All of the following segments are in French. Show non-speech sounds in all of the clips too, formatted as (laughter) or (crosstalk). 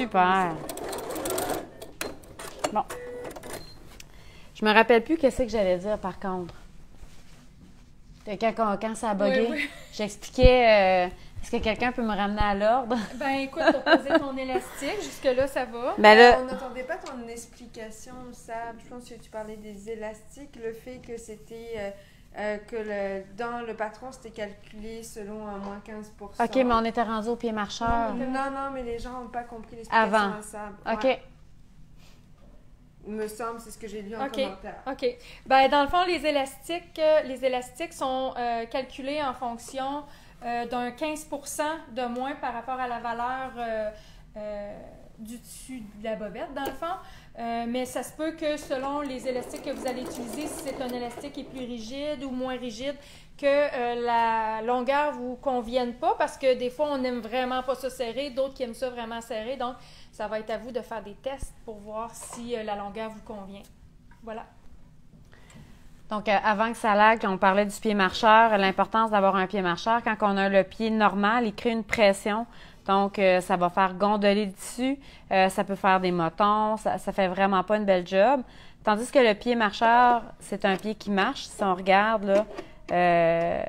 Super. Bon. Je me rappelle plus qu'est-ce que j'allais dire par contre. Quand, quand, quand ça a bugué, Oui, oui. (laughs) j'expliquais. euh, Est-ce que quelqu'un peut me ramener à l'ordre? (laughs) Ben écoute, pour poser ton élastique, jusque-là, ça va. Ben là, On n'entendait pas ton explication, Sab. Je pense que tu parlais des élastiques, le fait que c'était. Euh, que le, dans le patron, c'était calculé selon un moins 15% OK, mais on était rendu au pied marcheur. Non, non, mais les gens n'ont pas compris l'explication Avant. à Sab. OK. Ouais. Il me semble, c'est ce que j'ai lu en OK. commentaire. OK. Ben, dans le fond, les élastiques, euh, les élastiques sont euh, calculés en fonction euh, d'un 15 de moins par rapport à la valeur du dessus de la bobette, dans le fond. Euh, mais ça se peut que selon les élastiques que vous allez utiliser, si c'est un élastique qui est plus rigide ou moins rigide, que euh, la longueur vous convienne pas parce que des fois on n'aime vraiment pas ça serré, d'autres qui aiment ça vraiment serré. Donc ça va être à vous de faire des tests pour voir si euh, la longueur vous convient. Voilà. Donc, euh, avant que ça lag, on parlait du pied marcheur, l'importance d'avoir un pied marcheur. Quand on a le pied normal, il crée une pression. Donc, euh, ça va faire gondoler le tissu, euh, ça peut faire des motons, ça, fait vraiment pas une belle job. Tandis que le pied marcheur, c'est un pied qui marche. Si on regarde, euh,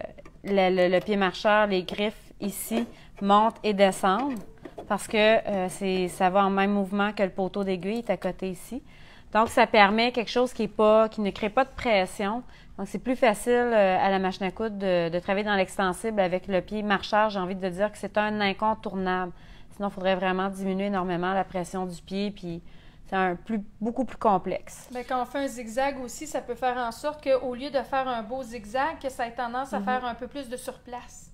le, pied marcheur, les griffes ici montent et descendent parce que euh, ça va en même mouvement que le poteau d'aiguille est à côté ici. Donc, ça permet quelque chose qui est pas, qui ne crée pas de pression. Donc, c'est plus facile euh, à la machine à coudre de, de travailler dans l'extensible avec le pied marcheur. J'ai envie de dire que c'est un incontournable. Sinon, il faudrait vraiment diminuer énormément la pression du pied, puis c'est un plus, beaucoup plus complexe. Ben, quand on fait un zigzag aussi, ça peut faire en sorte qu'au lieu de faire un beau zigzag, que ça ait tendance à faire un peu plus de surplace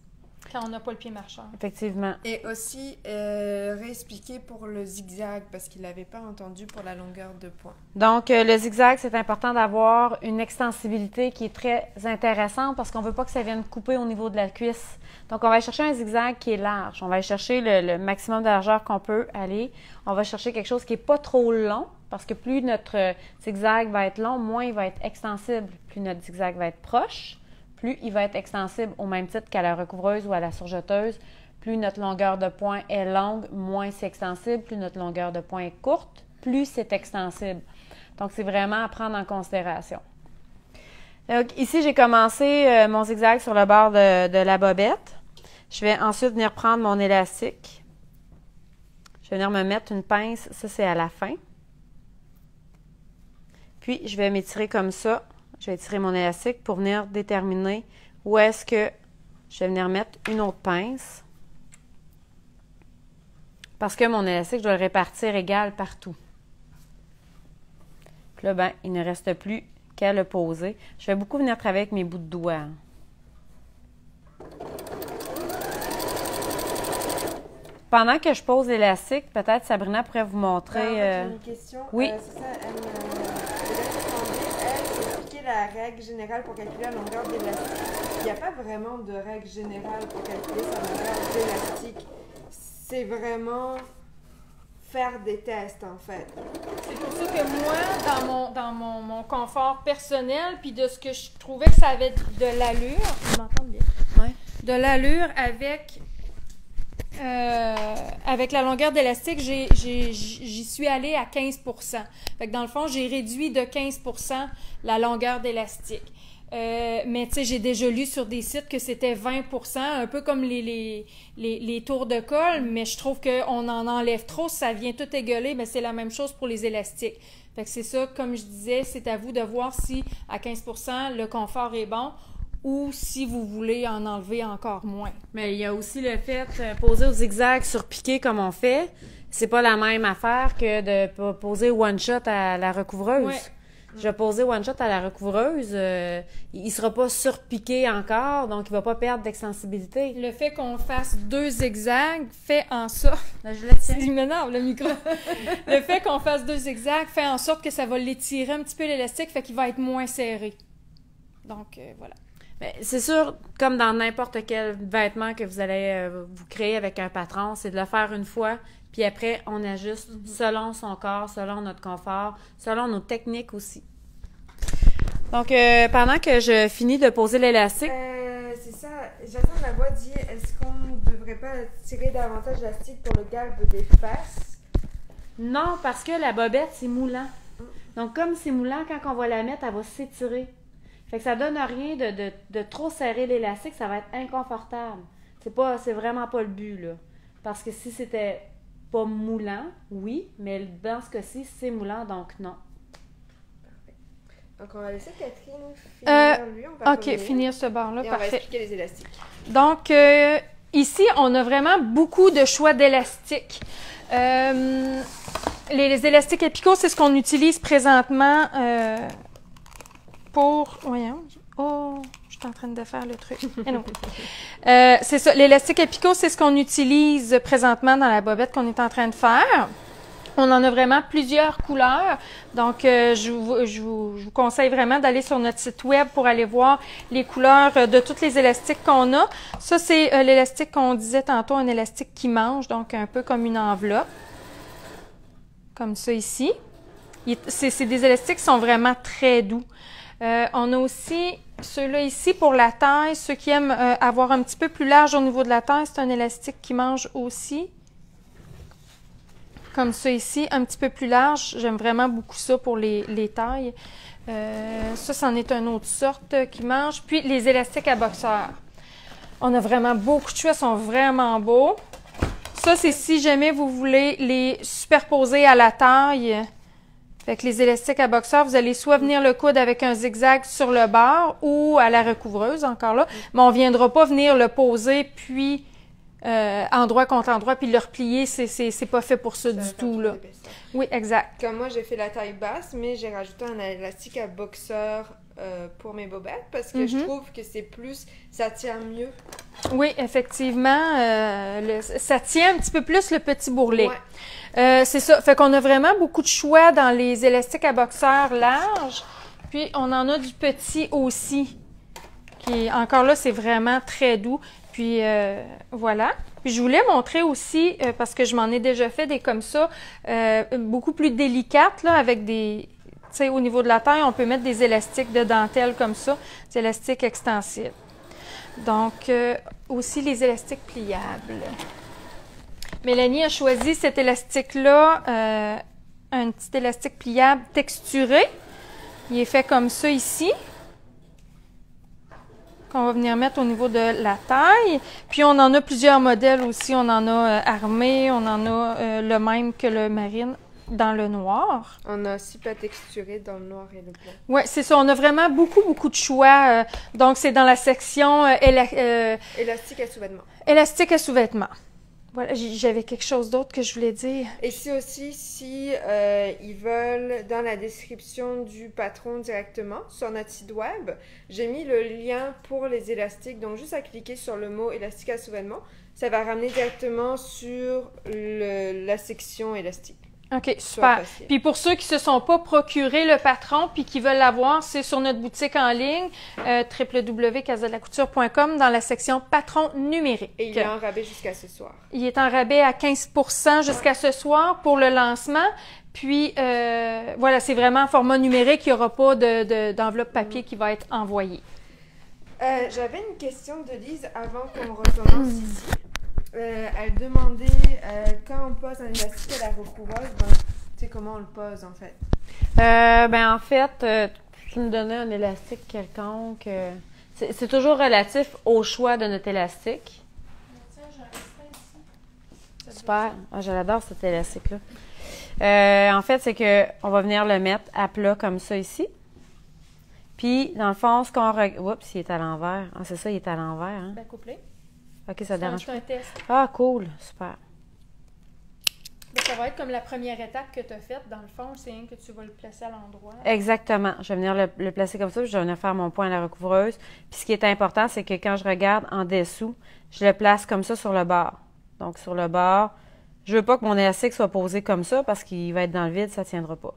quand on n'a pas le pied marcheur. Effectivement. Et aussi, euh, réexpliquer pour le zigzag, parce qu'il n'avait pas entendu pour la longueur de point. Donc, euh, le zigzag, c'est important d'avoir une extensibilité qui est très intéressante parce qu'on veut pas que ça vienne couper au niveau de la cuisse. Donc, on va aller chercher un zigzag qui est large. On va aller chercher le, le maximum de largeur qu'on peut aller. On va chercher quelque chose qui est pas trop long parce que plus notre zigzag va être long, moins il va être extensible. Plus notre zigzag va être proche, plus il va être extensible au même titre qu'à la recouvreuse ou à la surjeteuse. Plus notre longueur de point est longue, moins c'est extensible. Plus notre longueur de point est courte, plus c'est extensible. Donc, c'est vraiment à prendre en considération. Donc, ici, j'ai commencé euh, mon zigzag sur le bord de, de la bobette. Je vais ensuite venir prendre mon élastique. Je vais venir me mettre une pince. Ça, c'est à la fin. Puis, je vais m'étirer comme ça. Je vais étirer mon élastique pour venir déterminer où est-ce que je vais venir mettre une autre pince. Parce que mon élastique, je dois le répartir égal partout. Puis là, ben, il ne reste plus qu'à le poser. Je vais beaucoup venir travailler avec mes bouts de doigts. Pendant que je pose l'élastique, peut-être Sabrina pourrait vous montrer. Euh, j'ai une question. oui. Euh, c'est ça, elle me- Hélène Tremblay, elle, c'est expliquer la règle générale pour calculer la longueur d'élastique. Il n'y a pas vraiment de règle générale pour calculer sa longueur d'élastique. C'est vraiment faire des tests, en fait. C'est pour ça que moi, dans mon, dans mon, mon confort personnel, puis de ce que je trouvais que ça avait de l'allure, vous m'entendez bien? Ouais. De l'allure avec, euh, avec la longueur d'élastique, j'y suis allée à 15% Fait que dans le fond, j'ai réduit de 15% la longueur d'élastique. Euh, mais tu sais, j'ai déjà lu sur des sites que c'était 20% un peu comme les, les, les, les tours de colle, mais je trouve qu'on en enlève trop, ça vient tout égueuler, mais c'est la même chose pour les élastiques. Fait que c'est ça, comme je disais, c'est à vous de voir si à 15% le confort est bon ou si vous voulez en enlever encore moins. Mais il y a aussi le fait euh, poser au zigzag sur piqué comme on fait. C'est pas la même affaire que de po- poser one shot à la recouvreuse. Ouais. Je vais poser one shot à la recouvreuse, euh, il sera pas surpiqué encore, donc il va pas perdre d'extensibilité. Le fait qu'on fasse deux zigzags fait en sorte (laughs) je le Il m'énerve, le micro. (laughs) le fait qu'on fasse deux zigzags fait en sorte que ça va l'étirer un petit peu l'élastique, fait qu'il va être moins serré. Donc, euh, voilà. Mais c'est sûr, comme dans n'importe quel vêtement que vous allez euh, vous créer avec un patron, c'est de le faire une fois, puis après, on ajuste selon son corps, selon notre confort, selon nos techniques aussi. Donc, euh, pendant que je finis de poser l'élastique, Euh, c'est ça. J'attends la voix dit est-ce qu'on ne devrait pas tirer davantage d'élastique pour le galbe des fesses? Non, parce que la bobette, c'est moulant. Donc, comme c'est moulant, quand on va la mettre, elle va s'étirer. Fait que ça donne rien de, de- de trop serrer l'élastique, ça va être inconfortable. C'est pas, c'est vraiment pas le but, là. Parce que si c'était pas moulant, oui, mais dans ce cas-ci, c'est moulant, donc non. Donc, on va laisser Catherine Euh, finir, lui. On va OK, revenir. finir ce bord-là, Et on va parfait. expliquer les élastiques. Donc, euh, ici, on a vraiment beaucoup de choix d'élastiques. Euh, les, les élastiques apicots, c'est ce qu'on utilise présentement euh, Oh, je suis en train de faire le truc. Eh. Euh, c'est ça. L'élastique apicot, c'est ce qu'on utilise présentement dans la bobette qu'on est en train de faire. On en a vraiment plusieurs couleurs. Donc, euh, je, vous, conseille vraiment d'aller sur notre site web pour aller voir les couleurs euh, de tous les élastiques qu'on a. Ça, c'est l'élastique qu'on disait tantôt, un élastique qui mange, donc un peu comme une enveloppe. Comme ça ici. C'est des élastiques qui sont vraiment très doux. Euh, on a aussi ceux-là ici pour la taille. Ceux qui aiment euh, avoir un petit peu plus large au niveau de la taille, c'est un élastique qui mange aussi. Comme ça ici, un petit peu plus large. J'aime vraiment beaucoup ça pour les, les tailles. Euh, ça, c'en est une autre sorte qui mange. Puis les élastiques à boxeur. On a vraiment beaucoup de choix, sont vraiment beaux. Ça, c'est si jamais vous voulez les superposer à la taille. Fait que les élastiques à boxeur, vous allez soit venir le coude avec un zigzag sur le bord ou à la recouvreuse, encore là. Mais on viendra pas venir le poser puis euh, endroit contre endroit puis le replier. C'est, c'est, c'est pas fait pour ça, du tout, là. Oui, exact. Comme moi, j'ai fait la taille basse, mais j'ai rajouté un élastique à boxeur euh, pour mes bobettes parce que je Mhm. trouve que c'est plus. Ça tient mieux. Oui, effectivement. euh, le- ça tient un petit peu plus le petit bourrelet. Ouais. Euh, c'est ça. Fait qu'on a vraiment beaucoup de choix dans les élastiques à boxeur larges. Puis on en a du petit aussi. Qui encore là, c'est vraiment très doux. Puis euh, voilà. Puis je voulais montrer aussi, euh, parce que je m'en ai déjà fait des comme ça, beaucoup plus délicates, là, avec des. Tu sais, au niveau de la taille, on peut mettre des élastiques de dentelle comme ça, des élastiques extensibles. Donc, aussi les élastiques pliables. Mélanie a choisi cet élastique-là, euh, un petit élastique pliable texturé. Il est fait comme ça ici. Qu'on va venir mettre au niveau de la taille. Puis on en a plusieurs modèles aussi. On en a euh, armé, on en a euh, le même que le marine dans le noir. On a aussi pas texturé dans le noir et le blanc. Oui, c'est ça. On a vraiment beaucoup, beaucoup de choix. donc, c'est dans la section éla- Élastique à sous-vêtements. élastique à sous-vêtements. Voilà, j'avais quelque chose d'autre que je voulais dire. Et si aussi, si euh, ils veulent, dans la description du patron directement, sur notre site web, j'ai mis le lien pour les élastiques. Donc, juste à cliquer sur le mot élastique à sous-vêtements, ça va ramener directement sur le- la section élastique. OK, super. Puis pour ceux qui se sont pas procuré le patron puis qui veulent l'avoir, c'est sur notre boutique en ligne, euh, www.casadelaCouture.com dans la section patron numérique. Et il est en rabais jusqu'à ce soir. Il est en rabais à 15% jusqu'à ce soir pour le lancement. Puis euh, voilà, c'est vraiment en format numérique. Il n'y aura pas de- de- d'enveloppe papier qui va être envoyée. Euh, J'avais une question de Lise avant qu'on recommence ici. Euh, elle demandait euh, quand on pose un élastique à la recoureuse, ben, tu sais comment on le pose en fait? Euh, ben en fait, euh, tu me donnais un élastique quelconque. euh, c'est toujours relatif au choix de notre élastique. Super. Ah, je l'adore cet élastique-là. Euh, en fait, c'est que on va venir le mettre à plat comme ça ici. Puis, dans le fond, ce qu'on regarde. Oups, il est à l'envers. Ah, c'est ça, il est à l'envers. Hein? Ben, couplé. Ok, ça dérange C'est pas. un test? Ah, cool. Super. Ça va être comme la première étape que tu as faite. Dans le fond, c'est que tu vas le placer à l'endroit. Exactement. Je vais venir le, le placer comme ça, puis je vais venir faire mon point à la recouvreuse. Puis ce qui est important, c'est que quand je regarde en dessous, je le place comme ça sur le bord. Donc sur le bord, je veux pas que mon élastique soit posé comme ça parce qu'il va être dans le vide, ça tiendra pas.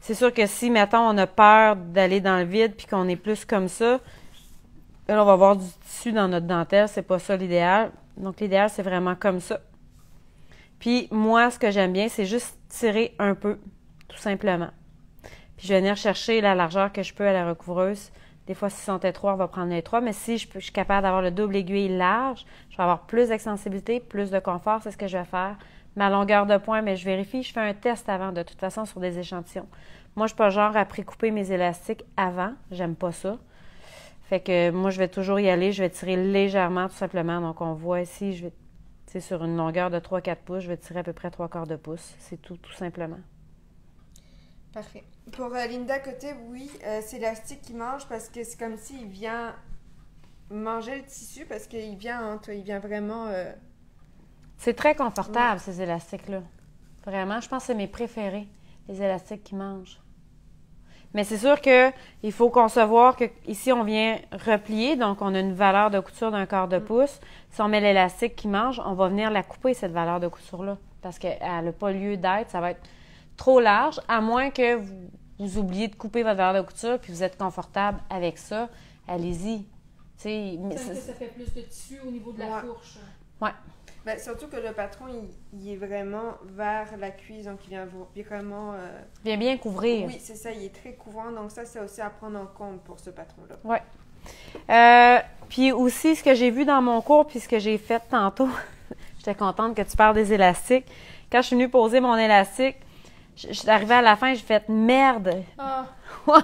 C'est sûr que si, mettons, on a peur d'aller dans le vide puis qu'on est plus comme ça, là, on va avoir du tissu dans notre dentelle, c'est pas ça l'idéal. Donc l'idéal, c'est vraiment comme ça. Puis moi, ce que j'aime bien, c'est juste tirer un peu, tout simplement. Puis je vais venir chercher la largeur que je peux à la recouvreuse. Des fois, si sont étroits, on va prendre l'étroit. Mais si je, suis capable d'avoir le double aiguille large, je vais avoir plus d'extensibilité, plus de confort. C'est ce que je vais faire Ma longueur de point, mais je vérifie, je fais un test avant, de toute façon, sur des échantillons. Moi, je suis pas genre à précouper mes élastiques avant. J'aime pas ça. Fait que moi, je vais toujours y aller. Je vais tirer légèrement, tout simplement. Donc, on voit ici, je vais, tu sur une longueur de 3-4 pouces, je vais tirer à peu près 3 quarts de pouce. C'est tout, tout simplement. Parfait. Pour euh, Linda Côté, oui, euh, c'est l'élastique qui mange parce que c'est comme s'il vient manger le tissu parce qu'il vient entre, il vient vraiment. euh, C'est très confortable, ces élastiques-là. Vraiment, je pense que c'est mes préférés, les élastiques qui mangent. Mais c'est sûr que il faut concevoir que ici on vient replier, donc on a une valeur de couture d'un quart de pouce. Si on met l'élastique qui mange, on va venir la couper cette valeur de couture-là, parce qu'elle n'a pas lieu d'être. Ça va être trop large, à moins que vous, vous oubliez de couper votre valeur de couture, puis vous êtes confortable avec ça. Allez-y. Ça, ça fait plus de tissu au niveau de la Ouais. fourche. Ben, surtout que le patron, il, il est vraiment vers la cuisse, donc il vient vraiment. euh, Bien bien couvrir. Oui, c'est ça, il est très couvrant, donc ça, c'est aussi à prendre en compte pour ce patron-là. Euh, puis aussi, ce que j'ai vu dans mon cours, puis ce que j'ai fait tantôt, (laughs) j'étais contente que tu parles des élastiques. Quand je suis venue poser mon élastique, je je suis arrivée à la fin, j'ai fait merde. Ah. (laughs)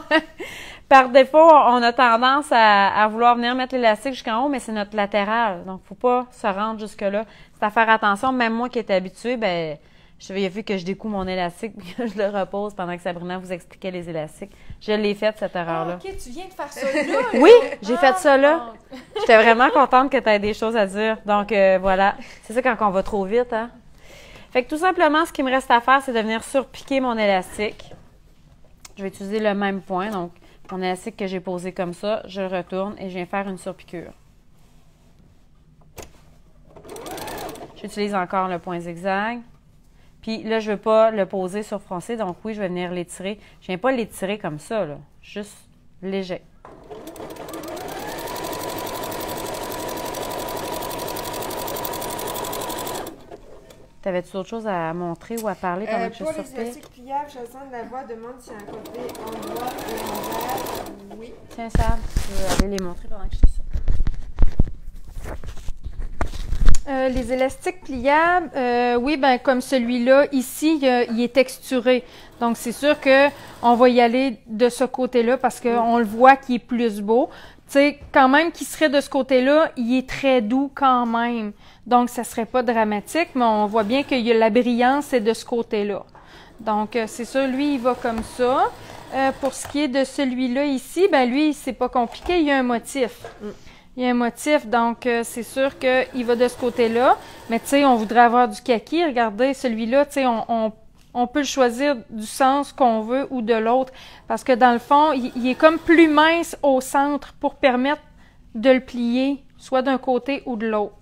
Par défaut, on a tendance à, à vouloir venir mettre l'élastique jusqu'en haut, mais c'est notre latéral. Donc, faut pas se rendre jusque-là. C'est à faire attention. Même moi qui étais habituée, ben, je il a vu que je découpe mon élastique (laughs) puis que je le repose pendant que Sabrina vous expliquait les élastiques. Je l'ai faite, cette Ah, erreur-là. ok, tu viens de faire ça là. (laughs) Oui, j'ai fait ça là. Ah, (laughs) J'étais vraiment contente que tu aies des choses à dire. Donc, euh, voilà. C'est ça quand on va trop vite, hein? Fait que tout simplement, ce qui me reste à faire, c'est de venir surpiquer mon élastique. Je vais utiliser le même point. Donc, mon élastique que j'ai posé comme ça, je le retourne et je viens faire une surpiqûre. J'utilise encore le point zigzag. Puis là, je ne veux pas le poser sur froncé, donc oui, je vais venir l'étirer. Je ne viens pas l'étirer comme ça, là. Juste léger. T'avais-tu autre chose à montrer ou à parler pendant Euh, que je pour les élastiques pliables, Jason Lavoie demande y a un côté en bois et en verre. Oui. Tiens, Sam, tu veux aller les montrer pendant que je te Euh, les élastiques pliables, euh, oui, ben comme celui-là ici, il, est texturé. Donc c'est sûr que on va y aller de ce côté-là parce qu'on le voit qu'il est plus beau. Tu sais, quand même qu'il serait de ce côté-là, il est très doux quand même. Donc ça serait pas dramatique, mais on voit bien qu'il y a la brillance est de ce côté-là. Donc euh, c'est sûr, lui il va comme ça. Pour ce qui est de celui-là ici, ben lui c'est pas compliqué, il y a un motif. Il y a un motif, donc euh, c'est sûr qu'il va de ce côté-là. Mais tu sais, on voudrait avoir du kaki. Regardez, celui-là, tu sais, on, on, peut le choisir du sens qu'on veut ou de l'autre. Parce que dans le fond, il, est comme plus mince au centre pour permettre de le plier, soit d'un côté ou de l'autre.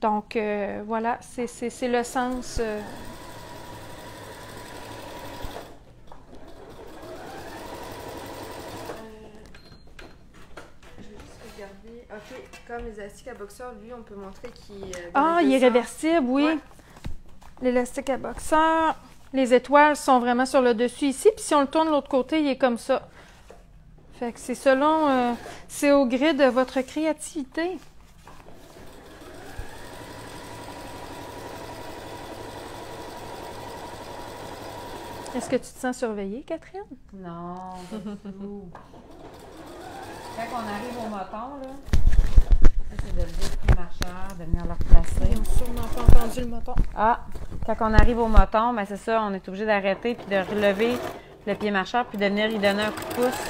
Donc euh, voilà, c'est le sens. euh, Je vais juste regarder. Ok, comme les élastiques à boxeur, lui, on peut montrer qu'il. euh, Ah, il est réversible, oui. Ouais. L'élastique à boxeur. Les étoiles sont vraiment sur le dessus ici. Puis si on le tourne de l'autre côté, il est comme ça. Fait que c'est selon... euh, c'est au gré de votre créativité. Est-ce que tu te sens surveillée, Catherine? Non, pas du tout. Quand on arrive au moton, là, de le dire plus marcheur, de venir le replacer. Ils sûrement pas entendu le moton. Ah, quand on arrive au moton, ben c'est ça, on est obligé d'arrêter puis de relever le pied marcheur puis de venir y donner un coup de pouce.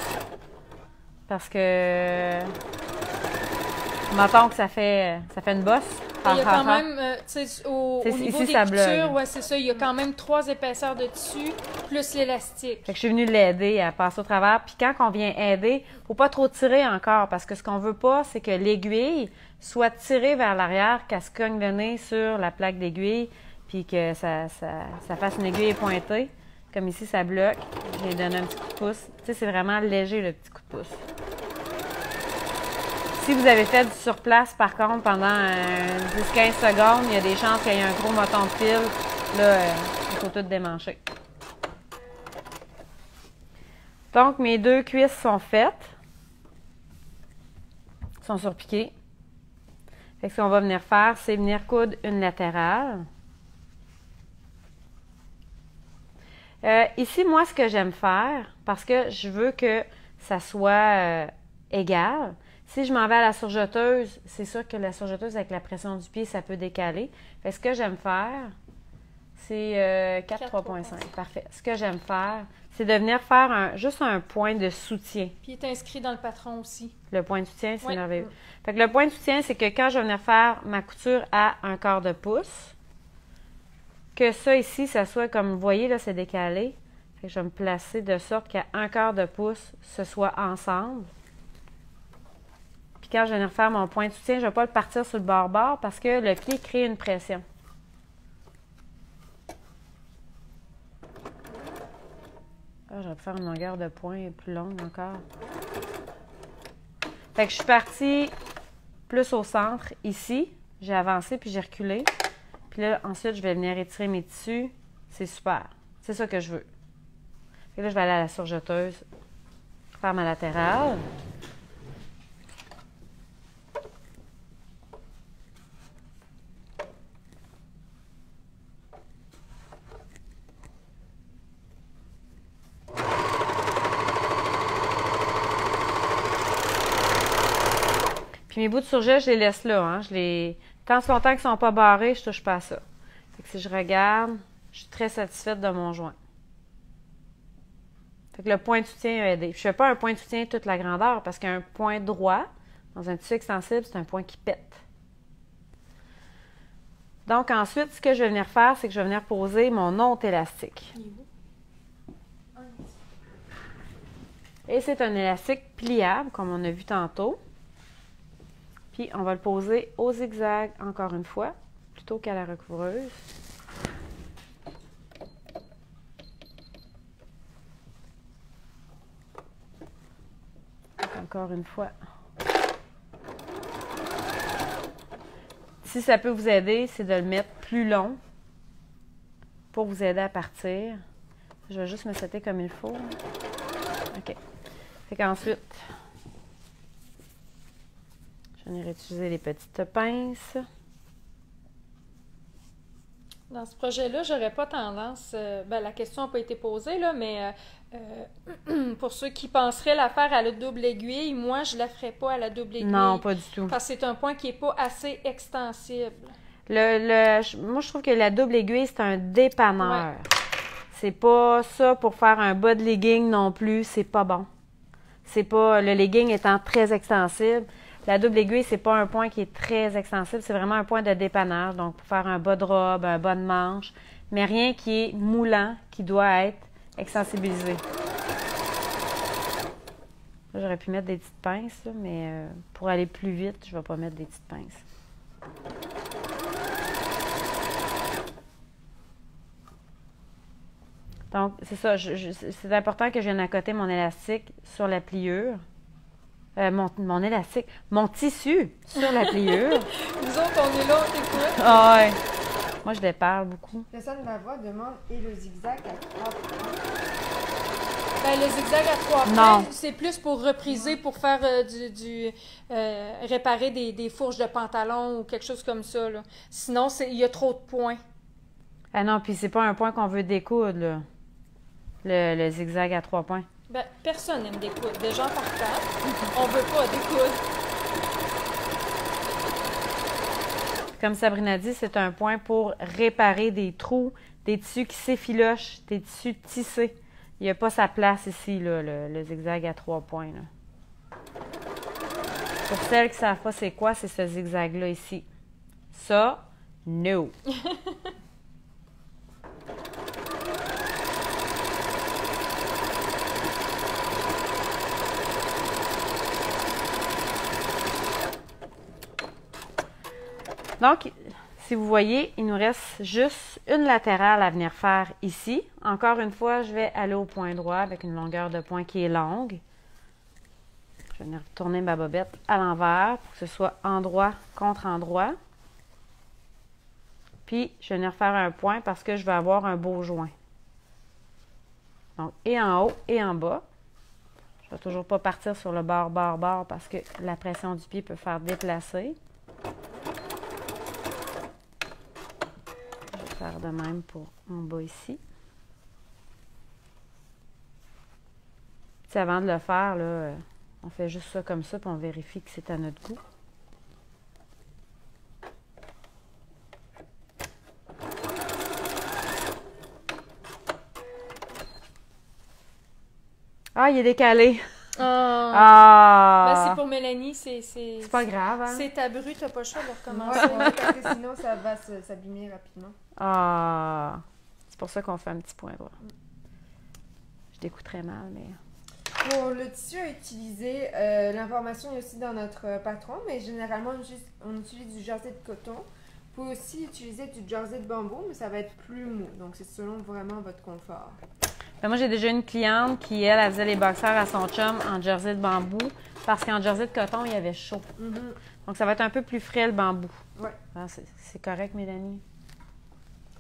Parce que moton que ça fait ça fait une bosse. Il y a Ah, quand ah, ah. même, euh, tu sais, au, niveau ici, des coutures, ouais, c'est ça, il y a quand même trois épaisseurs de tissu, plus l'élastique. Fait que je suis venue l'aider à passer au travers. Puis quand on vient aider, faut pas trop tirer encore parce que ce qu'on veut pas, c'est que l'aiguille soit tirée vers l'arrière, qu'elle se cogne le nez sur la plaque d'aiguille, puis que ça, ça, ça fasse une aiguille pointée. Comme ici, ça bloque. Je vais donner un petit coup de pouce. Tu sais, c'est vraiment léger le petit coup de pouce. Si vous avez fait du surplace, par contre, pendant euh, 10-15 secondes, il y a des chances qu'il y ait un gros moton de fil. Là, euh, il faut tout démancher. Donc, mes deux cuisses sont faites. sont surpiquées. Fait que ce qu'on va venir faire, c'est venir coudre une latérale. Euh, ici, moi, ce que j'aime faire, parce que je veux que ça soit euh, égal, si je m'en vais à la surjeteuse, c'est sûr que la surjeteuse, avec la pression du pied, ça peut décaler. Fait que ce que j'aime faire, c'est euh, 4, 3.5. Parfait. Ce que j'aime faire, c'est de venir faire un, juste un point de soutien. Puis il est inscrit dans le patron aussi. Le point de soutien, c'est Oui. merveilleux. Fait que le point de soutien, c'est que quand je vais venir faire ma couture à un quart de pouce, que ça ici, ça soit comme vous voyez, là, c'est décalé. Fait que je vais me placer de sorte qu'à un quart de pouce, ce soit ensemble. Puis quand je vais venir faire mon point de soutien, je ne vais pas le partir sur le bord-bord parce que le pied crée une pression. Ah, j'aurais pu faire une longueur de point plus longue encore. Fait que je suis partie plus au centre ici. J'ai avancé puis j'ai reculé. Puis là, ensuite, je vais venir étirer mes tissus. C'est super. C'est ça que je veux. Et là, je vais aller à la surjeteuse, faire ma latérale. Mes bouts de surjet, je les laisse là. Hein. Je les... Tant ce longtemps qu'ils ne sont pas barrés, je touche pas à ça. Fait que si je regarde, je suis très satisfaite de mon joint. Fait que le point de soutien a aidé. Je ne fais pas un point de soutien toute la grandeur parce qu'un point droit, dans un tissu extensible, c'est un point qui pète. Donc ensuite, ce que je vais venir faire, c'est que je vais venir poser mon onte élastique. Et c'est un élastique pliable, comme on a vu tantôt. Puis on va le poser au zigzag encore une fois, plutôt qu'à la recouvreuse. Encore une fois. Si ça peut vous aider, c'est de le mettre plus long pour vous aider à partir. Je vais juste me setter comme il faut. OK. Fait qu'ensuite, je vais venir utiliser les petites pinces. Dans ce projet-là, j'aurais pas tendance. euh, ben, la question n'a pas été posée, là, mais euh, euh, (clears throat) pour ceux qui penseraient la faire à la double aiguille, moi, je la ferais pas à la double aiguille. Non, pas du tout. Parce que c'est un point qui est pas assez extensible. Le, le- moi, je trouve que la double aiguille, c'est un dépanneur. C'est pas ça pour faire un bas de legging non plus. C'est pas bon. C'est pas. Le legging étant très extensible. La double aiguille, c'est pas un point qui est très extensible. C'est vraiment un point de dépannage. Donc, pour faire un bas de robe, un bas de manche. Mais rien qui est moulant, qui doit être extensibilisé. J'aurais pu mettre des petites pinces, mais euh, pour aller plus vite, je vais pas mettre des petites pinces. Donc, c'est ça. c'est important que je vienne accoter mon élastique sur la pliure. Euh, mon, mon élastique, mon tissu sur la pliure. (laughs) Nous autres, on est là, on t'écoute. Ah ouais. Moi, je déparle beaucoup. Personne ma voix demande et le zigzag à trois points? Ben, le zigzag à trois points, c'est plus pour repriser, pour faire euh, du, du, euh, réparer des, des fourches de pantalon ou quelque chose comme ça. Là. Sinon, c'est- il y a trop de points. Ah non, puis c'est pas un point qu'on veut découdre, là. Le, le zigzag à trois points. Ben, personne n'aime des coudes. Des gens partant, on veut pas des coudes. Comme Sabrina dit, c'est un point pour réparer des trous, des tissus qui s'effilochent, des tissus tissés. Il n'y a pas sa place ici, là, le, le zigzag à trois points. là. Pour celles qui ne savent pas c'est quoi, c'est ce zigzag-là ici. Ça, no. (laughs) Donc, si vous voyez, il nous reste juste une latérale à venir faire ici. Encore une fois, je vais aller au point droit avec une longueur de point qui est longue. Je vais venir tourner ma bobette à l'envers pour que ce soit endroit contre endroit. Puis, je vais venir faire un point parce que je vais avoir un beau joint. Donc, et en haut et en bas. Je ne vais toujours pas partir sur le bord, bord, bord parce que la pression du pied peut faire déplacer. de même pour en bas ici. Avant de le faire, là, euh, on fait juste ça comme ça, puis on vérifie que c'est à notre goût. Ah, il est décalé. Ah. Ah! Ben, c'est pour Mélanie, c'est. C'est C'est pas grave, hein? C'est ta t'as pas le choix de Ouais, recommencer. ouais, parce que sinon, ça va s'abîmer rapidement. Ah! C'est pour ça qu'on fait un petit point droit. Je découpe très mal, mais... Pour le tissu à utiliser, euh, l'information est aussi dans notre euh, patron, mais généralement, on utilise, on utilise du jersey de coton. Vous pouvez aussi utiliser du jersey de bambou, mais ça va être plus mou. Donc, c'est selon vraiment votre confort. Ben, moi, j'ai déjà une cliente qui, elle, elle faisait les boxeurs à son chum en jersey de bambou parce qu'en jersey de coton, il y avait chaud. Donc, ça va être un peu plus frais, le bambou. Ouais. Ah, c'est- correct, Mélanie?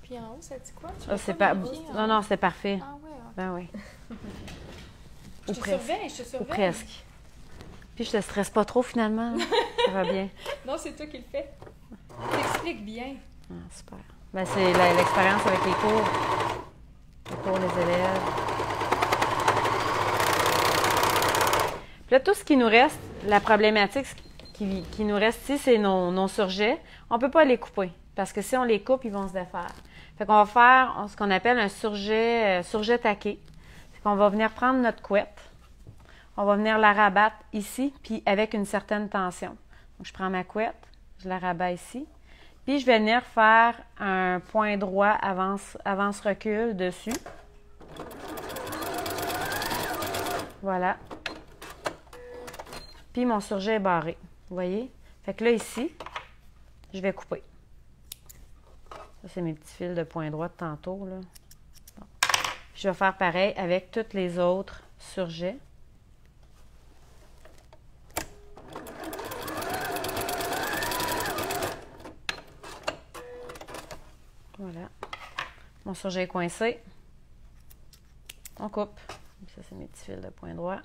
Puis en haut, ça dit quoi? Tu pas en Non, non, c'est parfait. Ah ouais, ok. Ben oui. Je Ou te presque. surveille, je te Ou surveille. presque. Puis, je te stresse pas trop, finalement. ça va bien. (laughs) Non, c'est toi qui le fais. T'expliques bien. Ah, super. Ben, c'est l'expérience avec les cours. Cours, les élèves. Puis là, tout ce qui nous reste, la problématique qui, qui nous reste ici, c'est nos, nos surjets. On ne peut pas les couper parce que si on les coupe, ils vont se défaire. Fait qu'on va faire ce qu'on appelle un surjet, euh, surjet taqué. C'est qu'on va venir prendre notre couette. On va venir la rabattre ici, puis avec une certaine tension. Donc, je prends ma couette, je la rabats ici. Puis je vais venir faire un point droit avance, avance recul dessus. Voilà. Puis mon surjet est barré. Vous voyez? Fait que là, ici, je vais couper. Ça, c'est mes petits fils de point droit de tantôt. Là. Je vais faire pareil avec tous les autres surjets. Voilà. Mon surjet est coincé. On coupe. Ça, c'est mes petits fils de point droit.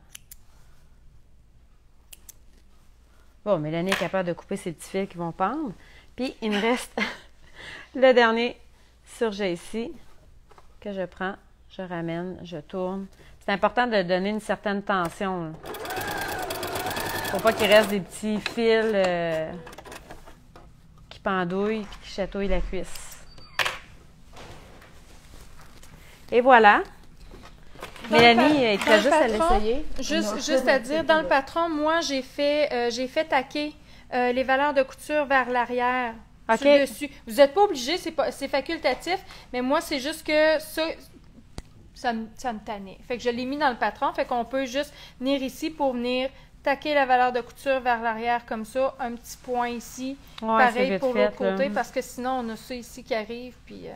Bon, Mélanie est capable de couper ces petits fils qui vont pendre. Puis, il me reste (laughs) le dernier surjet ici que je prends, je ramène, je tourne. C'est important de donner une certaine tension. là. Faut pas qu'il reste des petits fils euh, qui pendouillent, qui chatouillent la cuisse. Et voilà. Dans Mélanie, reste le juste à patron, l'essayer. Juste, Non. juste à dire, dans le patron, moi, j'ai fait, euh, j'ai fait taquer euh, les valeurs de couture vers l'arrière. OK. sur le dessus. Vous n'êtes pas obligé, c'est pas- c'est facultatif, mais moi, c'est juste que ça, ça me, ça me tannait. Fait que je l'ai mis dans le patron, fait qu'on peut juste venir ici pour venir taquer la valeur de couture vers l'arrière comme ça, un petit point ici, Ouais, pareil pour l'autre côté, là. parce que sinon, on a ça ici qui arrive, puis euh,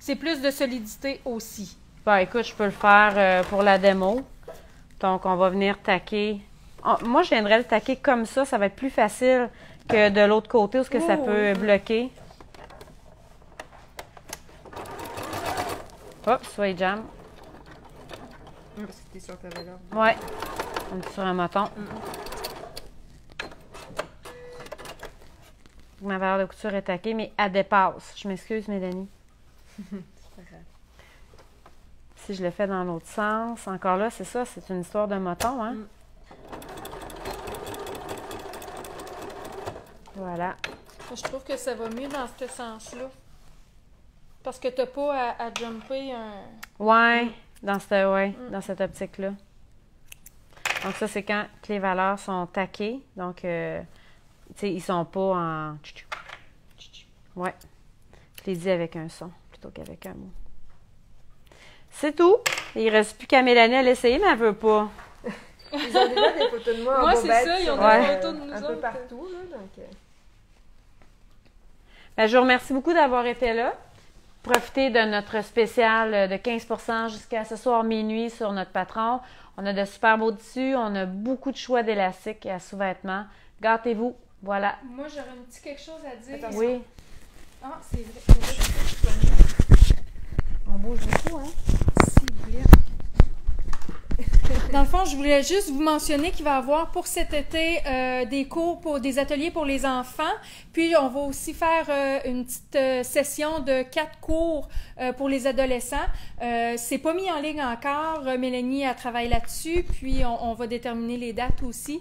c'est plus de solidité aussi. Bon, écoute, je peux le faire euh, pour la démo. Donc, on va venir taquer. On- moi, je viendrais le taquer comme ça. Ça va être plus facile que de l'autre côté où ce que ça Oh. peut bloquer. Hop, soit jam. T'es sur ta valeur. Ouais. On est sur un moton. Ma valeur de couture est taquée, mais elle dépasse. Je m'excuse, Mélanie. (laughs) pas grave. Si je le fais dans l'autre sens, encore là, c'est ça, c'est une histoire de moton, hein? Mm. Voilà. Je trouve que ça va mieux dans ce sens-là. Parce que t'as pas à, à jumper un. Ouais, dans cette, ouais, Mm. dans cette optique-là. Donc ça, c'est quand que les valeurs sont taquées. Donc, euh, tu sais, ils sont pas en... Ouais. Je les dis avec un son plutôt qu'avec un mot. C'est tout. Il reste plus qu'à Mélanie à l'essayer, mais elle veut pas. Ils ont déjà des photos de moi en Ouais, c'est ça, ils ont sur, des euh, photos de nous Un autres. peu partout, là, donc... euh, Ben, je vous remercie beaucoup d'avoir été là. Profitez de notre spécial de 15% jusqu'à ce soir minuit sur notre patron. On a de super beaux tissus, on a beaucoup de choix d'élastiques et à sous-vêtements. Gâtez-vous. Voilà. Moi, j'aurais un petit quelque chose à dire. Attention. Oui, Ah, c'est vrai. c'est vrai, c'est vrai. on bouge beaucoup, hein? Si, vous voulez. Dans le fond, je voulais juste vous mentionner qu'il va y avoir pour cet été euh, des cours, pour des ateliers pour les enfants. Puis, on va aussi faire euh, une petite euh, session de quatre cours euh, pour les adolescents. Euh, c'est pas mis en ligne encore. Mélanie a travaillé là-dessus. Puis, on, on va déterminer les dates aussi.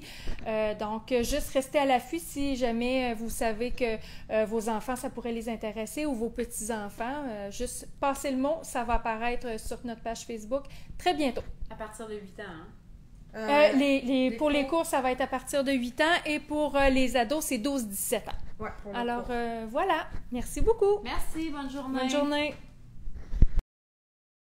Donc, juste restez à l'affût si jamais vous savez que vos enfants, ça pourrait les intéresser ou vos petits-enfants. Juste passez le mot. Ça va apparaître sur notre page Facebook très bientôt. À partir de 8 ans, hein? Euh, les, les- les pour les cours. cours, ça va être à partir de 8 ans et pour euh, les ados, c'est 12-17 ans. Ouais, pour Alors cours. euh, voilà, merci beaucoup. Merci, bonne journée. Bonne journée.